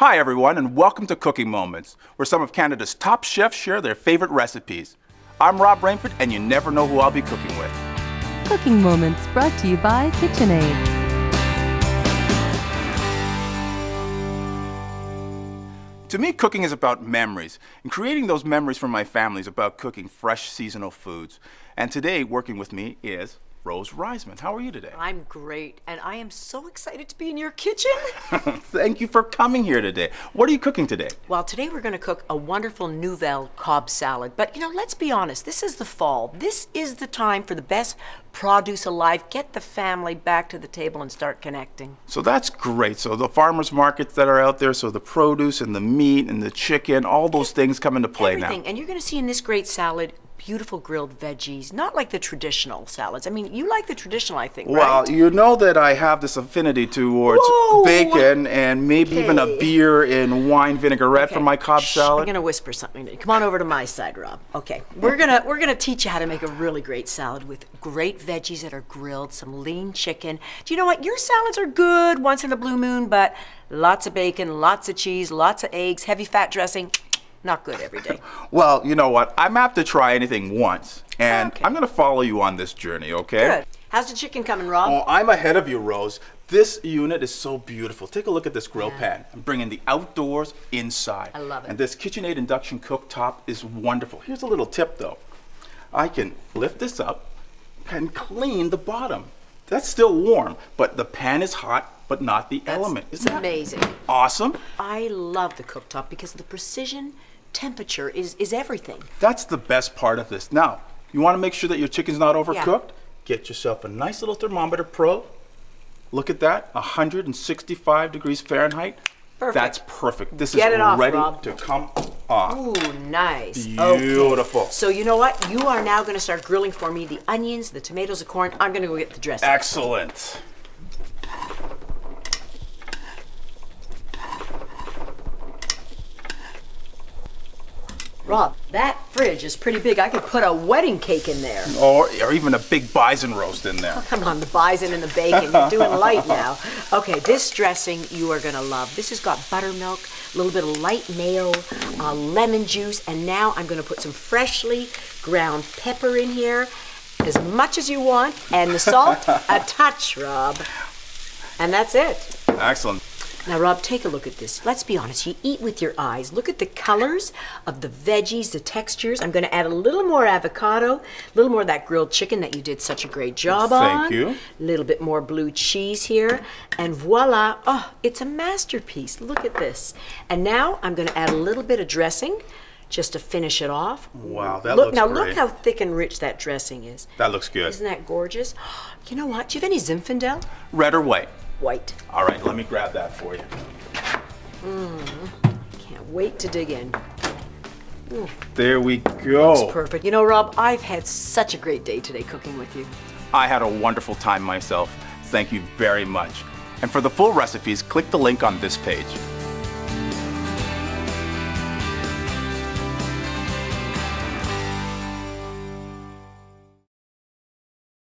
Hi, everyone, and welcome to Cooking Moments, where some of Canada's top chefs share their favorite recipes. I'm Rob Rainford, and you never know who I'll be cooking with. Cooking Moments brought to you by KitchenAid. To me, cooking is about memories, and creating those memories for my family is about cooking fresh seasonal foods. And today, working with me is Rose Reisman. How are you today? I'm great, and I am so excited to be in your kitchen. Thank you for coming here today. What are you cooking today? well, today we're going to cook a wonderful Nouvelle Cobb salad. But, you know, let's be honest, this is the fall. This is the time for the best produce alive. Get the family back to the table and start connecting. So that's great. So the farmers markets that are out there, so the produce and the meat and the chicken, all those things come into play Everything. now. And you're going to see in this great salad beautiful grilled veggies, not like the traditional salads. I mean, you like the traditional, I think, Well, right? you know that I have this affinity towards Whoa! bacon and maybe even a beer and wine vinaigrette for my Cobb Shh, salad. I'm gonna whisper something. to you. Come on over to my side, Rob. Okay, we're gonna we're gonna teach you how to make a really great salad with great veggies that are grilled, some lean chicken. Do you know what? Your salads are good once in a blue moon, but lots of bacon, lots of cheese, lots of eggs, heavy fat dressing, not good every day. Well, you know what? I'm apt to try anything once, and Okay. I'm going to follow you on this journey, okay? Good. How's the chicken coming, Rob? Oh, I'm ahead of you, Rose. This unit is so beautiful. Take a look at this grill pan. I'm bringing the outdoors inside. I love it. And this KitchenAid induction cooktop is wonderful. Here's a little tip, though. I can lift this up and clean the bottom. That's still warm, but the pan is hot, but not the element. It's Isn't that amazing. awesome? I love the cooktop because the precision temperature is is everything. That's the best part of this. Now, you want to make sure that your chicken's not overcooked? Yeah. Get yourself a nice little thermometer pro. Look at that, 165 degrees Fahrenheit. Perfect. That's perfect. This Get is off, ready to come off. Ooh, nice. Okay. Beautiful. So you know what? You are now going to start grilling for me the onions, the tomatoes, the corn. I'm going to go get the dressing. Excellent. Rob, that fridge is pretty big. I could put a wedding cake in there. Or, or even a big bison roast in there. Come on, the bison and the bacon. You're doing light now. Okay, this dressing you are going to love. This has got buttermilk, a little bit of light mayo, uh, lemon juice, and now I'm going to put some freshly ground pepper in here, as much as you want, and the salt, a touch, Rob. And that's it. Excellent. Now, Rob, take a look at this. Let's be honest. You eat with your eyes. Look at the colors of the veggies, the textures. I'm going to add a little more avocado, a little more of that grilled chicken that you did such a great job Thank on. Thank you. A little bit more blue cheese here. And voila. Oh, it's a masterpiece. Look at this. And now I'm going to add a little bit of dressing just to finish it off. Wow, that look, looks Now, great. look how thick and rich that dressing is. That looks good. Isn't that gorgeous? You know what? Do you have any Zinfandel? Red or white? White. All right, let me grab that for you. Mm, can't wait to dig in. Mm. There we go. Perfect. You know, Rob, I've had such a great day today cooking with you. I had a wonderful time myself. Thank you very much. And for the full recipes, click the link on this page.